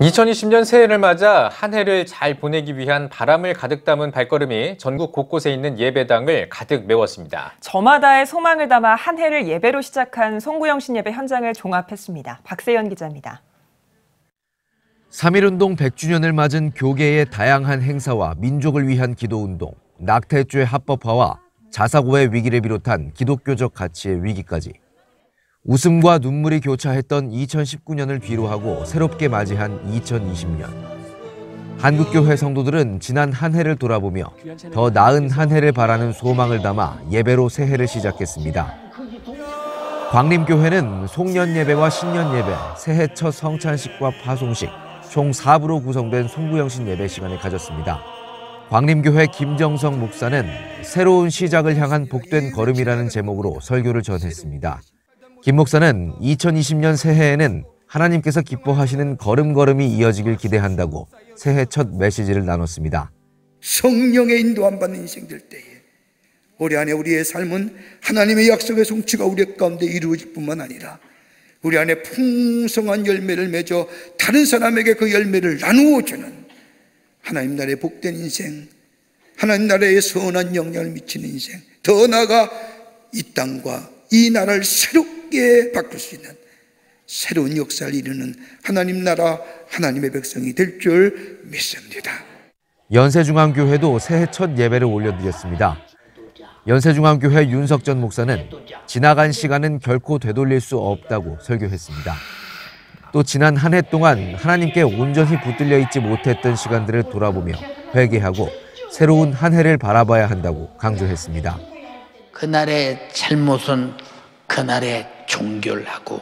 2020년 새해를 맞아 한 해를 잘 보내기 위한 바람을 가득 담은 발걸음이 전국 곳곳에 있는 예배당을 가득 메웠습니다. 저마다의 소망을 담아 한 해를 예배로 시작한 송구영신 예배 현장을 종합했습니다. 박세연 기자입니다. 3.1운동 100주년을 맞은 교계의 다양한 행사와 민족을 위한 기도운동, 낙태죄 합법화와 자사고의 위기를 비롯한 기독교적 가치의 위기까지 웃음과 눈물이 교차했던 2019년을 뒤로하고 새롭게 맞이한 2020년. 한국교회 성도들은 지난 한 해를 돌아보며 더 나은 한 해를 바라는 소망을 담아 예배로 새해를 시작했습니다. 광림교회는 송년 예배와 신년 예배, 새해 첫 성찬식과 파송식, 총 4부로 구성된 송구영신 예배 시간을 가졌습니다. 광림교회 김정성 목사는 새로운 시작을 향한 복된 걸음이라는 제목으로 설교를 전했습니다. 김 목사는 2020년 새해에는 하나님께서 기뻐하시는 걸음걸음이 이어지길 기대한다고 새해 첫 메시지를 나눴습니다. 성령의 인도함 받는 인생 될 때에 올해 안에 우리의 삶은 하나님의 약속의 성취가 우리 가운데 이루어질 뿐만 아니라 우리 안에 풍성한 열매를 맺어 다른 사람에게 그 열매를 나누어 주는 하나님 나라의 복된 인생, 하나님 나라의 선한 영향을 미치는 인생, 더 나아가 이 땅과 이 나라를 새롭게 바꿀 수 있는 새로운 역사를 이루는 하나님 나라, 하나님의 백성이 될 줄 믿습니다. 연세중앙교회도 새해 첫 예배를 올려드렸습니다. 연세중앙교회 윤석 전 목사는 지나간 시간은 결코 되돌릴 수 없다고 설교했습니다. 또 지난 한 해 동안 하나님께 온전히 붙들려 있지 못했던 시간들을 돌아보며 회개하고 새로운 한 해를 바라봐야 한다고 강조했습니다. 그날의 잘못은 그날에 종결하고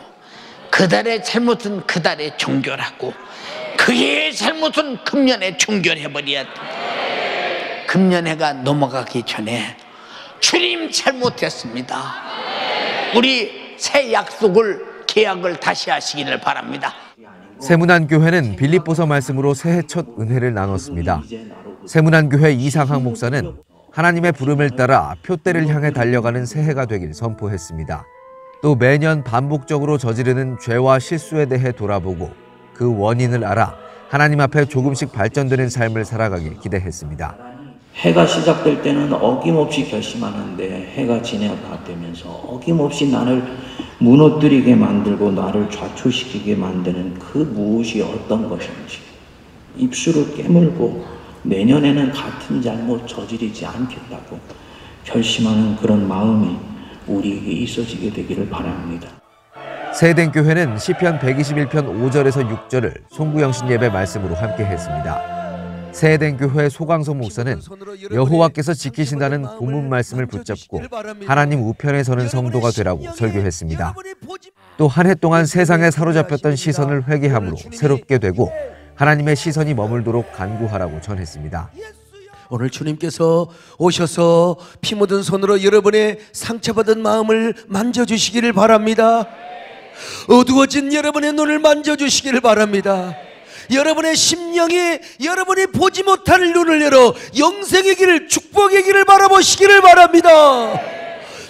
그달의 잘못은 그달에 종결하고 그의 잘못은 금년에 종결해버려야 돼. 금년해가 넘어가기 전에 주님 잘못했습니다. 우리 새 약속을 계약을 다시 하시기를 바랍니다. 세문안교회는 빌립보서 말씀으로 새해 첫 은혜를 나눴습니다. 세문안교회 이상학 목사는 하나님의 부름을 따라 표대를 향해 달려가는 새해가 되길 선포했습니다. 또 매년 반복적으로 저지르는 죄와 실수에 대해 돌아보고 그 원인을 알아 하나님 앞에 조금씩 발전되는 삶을 살아가길 기대했습니다. 해가 시작될 때는 어김없이 결심하는데 해가 지나가면서 어김없이 나를 무너뜨리게 만들고 나를 좌초시키게 만드는 그 무엇이 어떤 것인지 입술을 깨물고 내년에는 같은 잘못 저지르지 않겠다고 결심하는 그런 마음이 우리에게 있어지게 되기를 바랍니다. 세den교회는 시편 121편 5절에서 6절을 송구영신 예배 말씀으로 함께 했습니다. 세den교회 소강성 목사는 여호와께서 지키신다는 본문 말씀을 붙잡고 하나님 우편에 서는 성도가 되라고 설교했습니다. 또 한 해 동안 세상에 사로잡혔던 시선을 회개함으로 새롭게 되고 하나님의 시선이 머물도록 간구하라고 전했습니다. 오늘 주님께서 오셔서 피 묻은 손으로 여러분의 상처받은 마음을 만져주시기를 바랍니다. 어두워진 여러분의 눈을 만져주시기를 바랍니다. 여러분의 심령이 여러분이 보지 못할 눈을 열어 영생의 길을 축복의 길을 바라보시기를 바랍니다.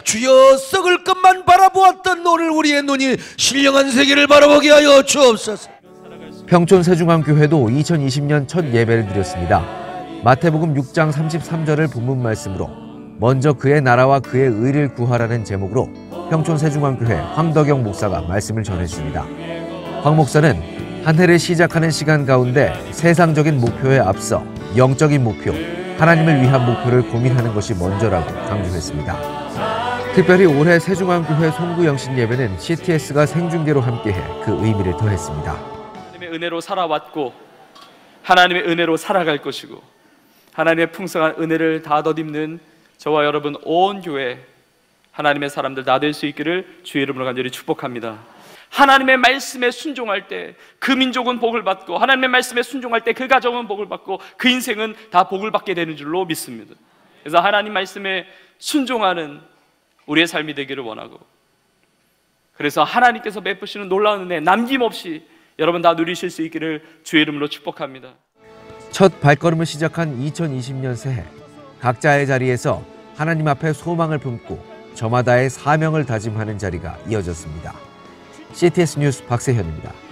주여 썩을 것만 바라보았던 오늘 우리의 눈이 신령한 세계를 바라보게 하여 주옵소서. 평촌 세중앙교회도 2020년 첫 예배를 드렸습니다. 마태복음 6장 33절을 본문 말씀으로 먼저 그의 나라와 그의 의를 구하라는 제목으로 평촌 세중앙교회 황덕영 목사가 말씀을 전했습니다. 황 목사는 한 해를 시작하는 시간 가운데 세상적인 목표에 앞서 영적인 목표, 하나님을 위한 목표를 고민하는 것이 먼저라고 강조했습니다. 특별히 올해 세중앙교회 송구영신 예배는 CTS가 생중계로 함께해 그 의미를 더했습니다. 하나님의 은혜로 살아왔고 하나님의 은혜로 살아갈 것이고 하나님의 풍성한 은혜를 다 덧입는 저와 여러분 온 교회 하나님의 사람들 다 될 수 있기를 주의 이름으로 간절히 축복합니다. 하나님의 말씀에 순종할 때 그 민족은 복을 받고 하나님의 말씀에 순종할 때 그 가정은 복을 받고 그 인생은 다 복을 받게 되는 줄로 믿습니다. 그래서 하나님 말씀에 순종하는 우리의 삶이 되기를 원하고 그래서 하나님께서 베푸시는 놀라운 은혜 남김없이 여러분 다 누리실 수 있기를 주의 이름으로 축복합니다. 첫 발걸음을 시작한 2020년 새해 각자의 자리에서 하나님 앞에 소망을 품고 저마다의 사명을 다짐하는 자리가 이어졌습니다. CTS 뉴스 박세현입니다.